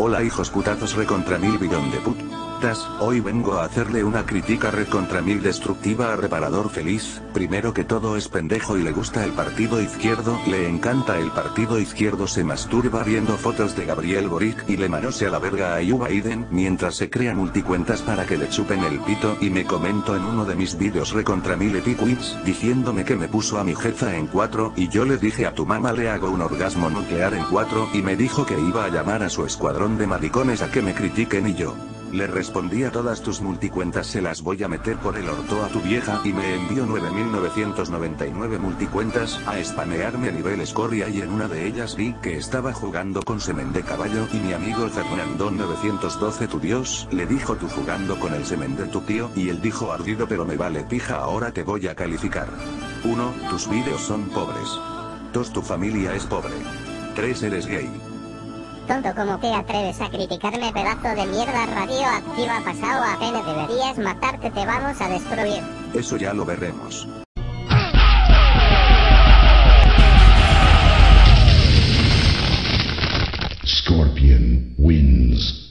Hola hijos putazos recontra mil billón de hoy vengo a hacerle una crítica recontra mil destructiva a Reparador Feliz, primero que todo es pendejo y le gusta el partido izquierdo, le encanta el partido izquierdo se masturba viendo fotos de Gabriel Boric y le manosea la verga a Joe Biden mientras se crea multicuentas para que le chupen el pito y me comento en uno de mis vídeos recontra mil epiquits diciéndome que me puso a mi jefa en 4 y yo le dije a tu mamá le hago un orgasmo nuclear en 4 y me dijo que iba a llamar a su escuadrón de maricones a que me critiquen y yo. Le respondí a todas tus multicuentas se las voy a meter por el orto a tu vieja y me envió 9999 multicuentas a spamearme a nivel escoria y en una de ellas vi que estaba jugando con semen de caballo y mi amigo Fernando 912 tu dios le dijo tú jugando con el semen de tu tío y él dijo ardido pero me vale pija ahora te voy a calificar. 1. Tus vídeos son pobres. 2. Tu familia es pobre. 3. Eres gay tonto como que atreves a criticarme pedazo de mierda radioactiva pasado a apenas deberías matarte te vamos a destruir. Eso ya lo veremos. Scorpion wins.